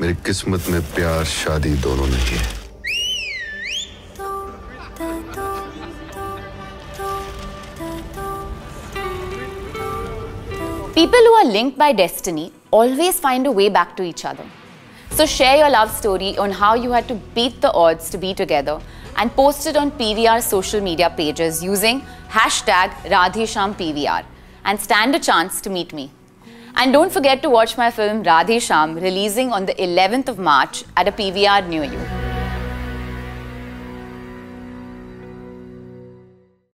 मेरी किस्मत में प्यार शादी दोनों नहीं है People who are linked by destiny always find a way back to each other. So share your love story on how you had to beat the odds to be together and post it on PVR social media pages using hashtag RadheShamPVR and stand a chance to meet me. And don't forget to watch my film Radhe Sham releasing on the 11th of March at a PVR near you.